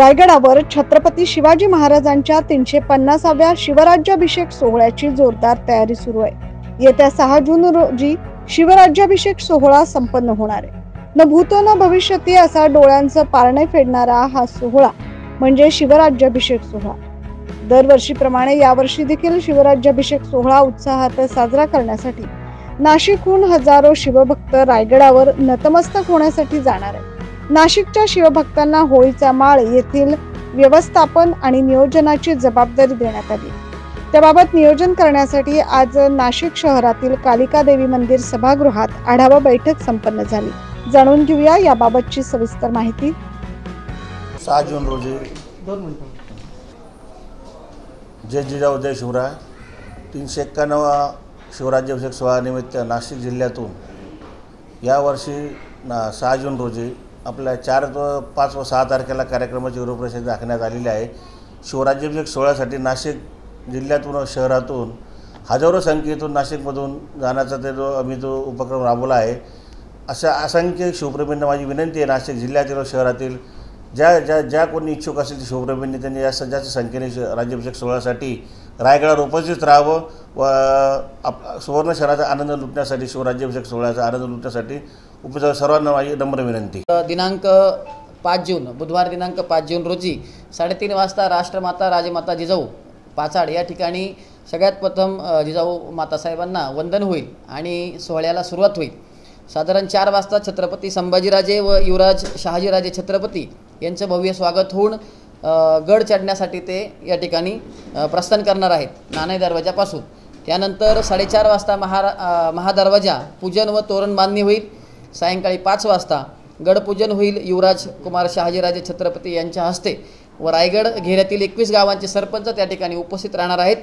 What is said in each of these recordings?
रायगडावर छत्रपती शिवाजी महाराजांच्या तीनशे पन्नासाव्या शिवराज्याभिषेक सोहळ्याची जोरदार तयारी सुरू आहे. येत्या सहा जून रोजी शिवराज्याभिषेक सोहळा संपन्न होणार आहे. न भूतो न भविष्यती असा डोळ्यांचं पारणे फेडणारा हा सोहळा म्हणजे शिवराज्याभिषेक सोहळा. दरवर्षीप्रमाणे यावर्षी देखील शिवराज्याभिषेक सोहळा उत्साहात साजरा करण्यासाठी नाशिकहून हजारो शिवभक्त रायगडावर नतमस्तक होण्यासाठी जाणार आहे नाशिकच्या शिवभक्तांना होळीचा माळ येथील व्यवस्थापन आणि नियोजनाची जबाबदारी देण्यात आली. त्याबाबत नियोजन करण्यासाठी आज नाशिक शहरातील कालिका देवी मंदिर सभागृहात आढावा बैठक संपन्न झाली. जाणून घेऊया याबाबतची सविस्तर माहिती. सहा जून रोजी जय जिजाऊ जय शिवराय. तीनशे एक्क्याण्णवा शिवराज्याभिषेक सोहळ्यानिमित्त नाशिक जिल्ह्यातून यावर्षी ना सहा जून रोजी आपल्या चार व पाच व सहा तारखेला कार्यक्रमाची रूपरेषा दाखवण्यात आलेली आहे. शिवराज्याभिषेक सोहळ्यासाठी नाशिक जिल्ह्यातून शहरातून हजारो संख्येतून नाशिकमधून जाण्याचा ते जो आम्ही जो उपक्रम राबवला आहे अशा असंख्य शिवप्रेमींना माझी विनंती आहे नाशिक जिल्ह्यातील व शहरातील ज्या ज्या ज्या कोणी इच्छुक असतील शिवप्रेमींनी त्यांनी जास्त जास्त संख्येने राज्याभिषेक सोहळ्यासाठी रायगडावर उपस्थित राहावं व आप सुवर्ण शहराचा आनंद लुटण्यासाठी शिवराज्याभिषेक सोहळ्याचा आनंद लुटण्यासाठी उपस्थित सर्वांना माझी नम्र विनंती. दिनांक पाच जून बुधवार दिनांक पाच जून रोजी साडेतीन वाजता राष्ट्रमाता राजमाता जिजाऊ पाचाड या ठिकाणी सगळ्यात प्रथम जिजाऊ मातासाहेबांना वंदन होईल आणि सोहळ्याला सुरुवात होईल. साधारण चार वाजता छत्रपती संभाजीराजे व युवराज शहाजीराजे छत्रपती यांचं भव्य स्वागत होऊन गड चढण्यासाठी ते या ठिकाणी प्रस्थान करणार आहेत नाणे दरवाजापासून. त्यानंतर साडेचार वाजता महारा महादरवाजा पूजन व तोरण बांधणी होईल. सायंकाळी पाच वाजता गडपूजन होईल युवराज कुमार शहाजीराजे छत्रपती यांच्या हस्ते व रायगड घेऱ्यातील एकवीस गावांचे सरपंच त्या ठिकाणी उपस्थित राहणार आहेत.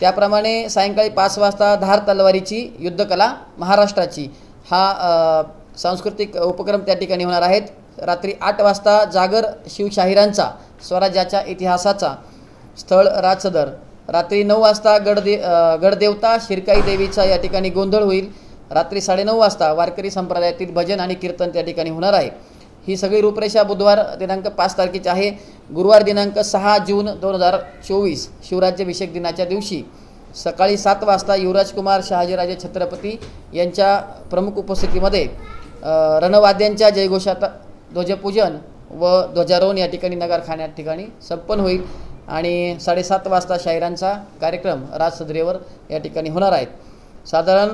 त्याप्रमाणे सायंकाळी पाच वाजता धार तलवारीची युद्धकला महाराष्ट्राची हा सांस्कृतिक उपक्रम त्या ठिकाणी होणार आहेत. रात्री आठ वाजता जागर शिवशाहिरांचा स्वराज्याच्या इतिहासाचा स्थळ राजसदर. रात्री नऊ वाजता गडदे गडदेवता शिरकाई देवीचा या ठिकाणी गोंधळ होईल. रात्री साडेनऊ वाजता वारकरी संप्रदायातील भजन आणि कीर्तन त्या ठिकाणी होणार आहे. ही सगळी रूपरेषा बुधवार दिनांक पाच तारखेची आहे. गुरुवार दिनांक सहा जून दोन हजार चोवीस शिवराज्याभिषेक दिनाच्या दिवशी. सकाळी सात वाजता युवराज कुमार शहाजीराजे छत्रपती यांच्या प्रमुख उपस्थितीमध्ये रणवाद्यांच्या जयघोषात ध्वजपूजन व ध्वजारोहण या ठिकाणी नगरखान्या ठिकाणी संपन्न होईल आणि साडेसात वाजता शाहिरांचा कार्यक्रम राजसदरेवर या ठिकाणी होणार आहेत साधारण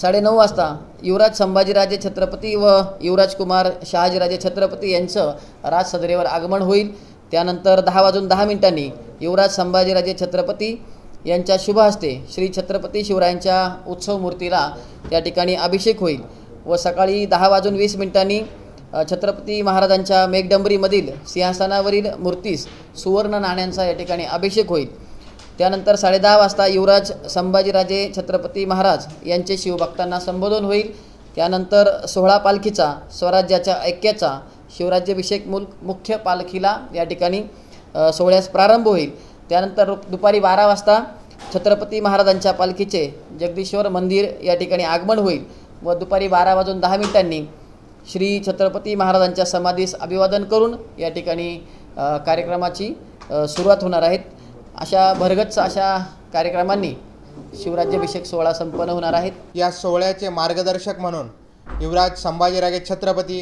साडेनऊ वाजता युवराज संभाजीराजे छत्रपती व युवराज कुमार शहाजीराजे छत्रपती यांचं राजसदरेवर आगमन होईल. त्यानंतर दहा वाजून दहा मिनिटांनी युवराज संभाजीराजे छत्रपती यांच्या शुभ हस्ते श्री छत्रपती शिवरायांच्या उत्सव मूर्तीला त्या ठिकाणी अभिषेक होईल व सकाळी दहा वाजून वीस मिनिटांनी छत्रपती महाराजांच्या मेघडंबरीमधील सिंहासनावरील मूर्तीस सुवर्ण नाण्यांचा या ठिकाणी अभिषेक होईल. त्यानंतर साडेदहा वाजता युवराज संभाजीराजे छत्रपती महाराज यांचे शिवभक्तांना संबोधन होईल. त्यानंतर सोहळा पालखीचा स्वराज्याच्या ऐक्याचा शिवराज्याभिषेक मुल मुख्य पालखीला या ठिकाणी सोहळ्यास प्रारंभ होईल. त्यानंतर रु- दुपारी बारा वाजता छत्रपती महाराजांच्या पालखीचे जगदीश्वर मंदिर या ठिकाणी आगमन होईल व दुपारी बारा वाजून दहा मिनिटांनी श्री छत्रपती महाराजांच्या समाधीस अभिवादन करून या ठिकाणी कार्यक्रमाची सुरुवात होणार आहेत अशा भरगच्च अशा कार्यक्रमांनी शिवराज्याभिषेक सोहळा संपन्न होणार आहेत या सोहळ्याचे मार्गदर्शक म्हणून युवराज संभाजीराजे छत्रपती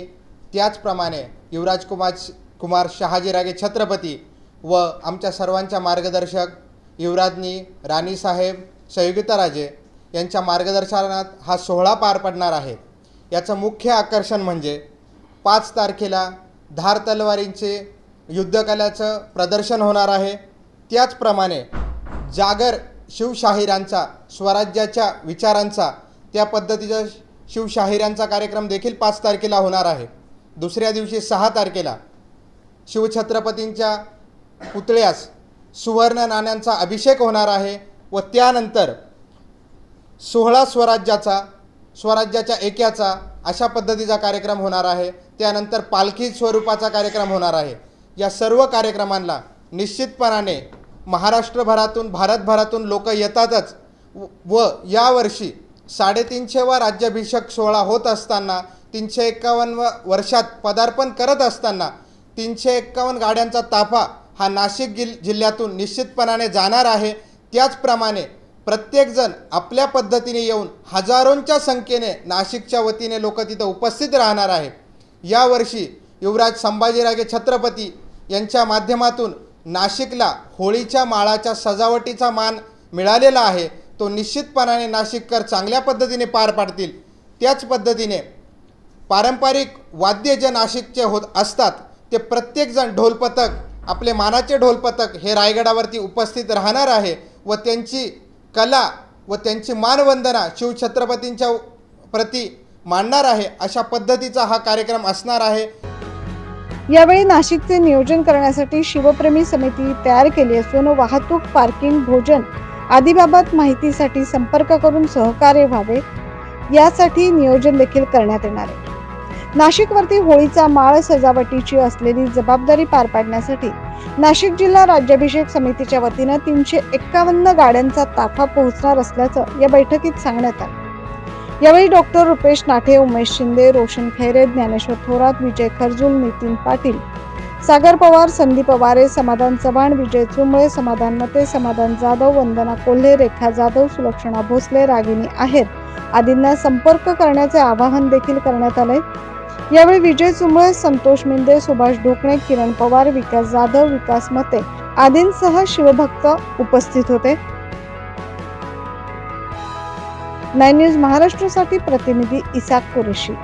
त्याचप्रमाणे युवराज कुमार कुमार शहाजीराजे छत्रपती व आमच्या सर्वांच्या मार्गदर्शक युवराजनी राणीसाहेब संयुक्ताराजे यांच्या मार्गदर्शनात हा सोहळा पार पडणार आहे. याचं मुख्य आकर्षण म्हणजे पाच तारखेला धार तलवारींचे युद्धकलाचं प्रदर्शन होणार आहे. त्याचप्रमाणे जागर शिवशाहिरांचा स्वराज्याच्या विचारांचा त्या पद्धतीचा शिवशाहिरांचा कार्यक्रम देखील पाच तारखेला होणार आहे. दुसऱ्या दिवशी सहा तारखेला शिवछत्रपतींच्या पुतळ्यास सुवर्ण नाण्यांचा अभिषेक होणार आहे व त्यानंतर सोहळा स्वराज्याचा स्वराज्याच्या एक्याचा अशा पद्धतीचा कार्यक्रम होणार आहे. त्यानंतर पालखी स्वरूपाचा कार्यक्रम होणार आहे. या सर्व कार्यक्रमांना निश्चितपणाने महाराष्ट्रभरातून भारतभरातून लोक येतातच. व- व यावर्षी साडेतीनशेवा राज्याभिषेक सोहळा होत असताना तीनशे एकावन्न वर्षात पदार्पण करत असताना तीनशे एक्कावन्न गाड्यांचा ताफा हा नाशिक जिल जिल्ह्यातून निश्चितपणाने जाणार आहे. त्याचप्रमाणे प्रत्येकजण आपल्या पद्धतीने येऊन हजारोंच्या संख्येने नाशिकच्या वतीने लोक तिथं उपस्थित राहणार आहे. यावर्षी युवराज संभाजीराजे छत्रपती यांच्या माध्यमातून नाशिकला होळीच्या माळाच्या सजावटीचा मान मिळालेला आहे. तो निश्चितपणाने नाशिककर चांगल्या पद्धतीने पार पाडतील. त्याच पद्धतीने पारंपरिक वाद्य जे नाशिकचे होत असतात ते प्रत्येकजण ढोलपथक आपले मानाचे ढोलपथक हे रायगडावरती उपस्थित राहणार आहे व त्यांची कला व त्यांची मानवंदना शिवछत्रपतींच्या प्रती मांडणार आहे अशा पद्धतीचा हा कार्यक्रम असणार आहे. यावेळी नाशिकचे नियोजन करण्यासाठी शिवप्रेमी समिती तयार केली असून वाहतूक पार्किंग भोजन आदीबाबत माहितीसाठी संपर्क करून सहकार्य व्हावे. यासाठी नियोजन देखील करण्यात येणार आहे. नाशिकवरती होळीचा माळ सजावटीची असलेली जबाबदारी पार पाडण्यासाठी नाशिक जिल्हा राज्याभिषेक समितीच्या वतीनं तीनशे एक्कावन्न गाड्यांचा ताफा पोहोचणार असल्याचं या बैठकीत सांगण्यात आलं. यावेळी डॉक्टर रुपेश नाठे उमेश शिंदे रोशन खैरे ज्ञानेश्वर थोरात विजय खरजुल नितीन पाटील सागर पवार संदीप पवारे समाधान चव्हाण विजय चुंबळे समाधान मते समाधान जाधव वंदना कोल्हे रेखा जाधव सुलक्षणा भोसले रागिनी आहेर आदींना संपर्क करण्याचे आवाहन देखील करण्यात आले यावेळी विजय चुंबळे संतोष मिंदे सुभाष ढोकणे किरण पवार विकास जाधव विकास मते आदींसह शिवभक्त उपस्थित होते. नाईन न्यूज महाराष्ट्रासाठी प्रतिनिधी इसाक कुरेशी.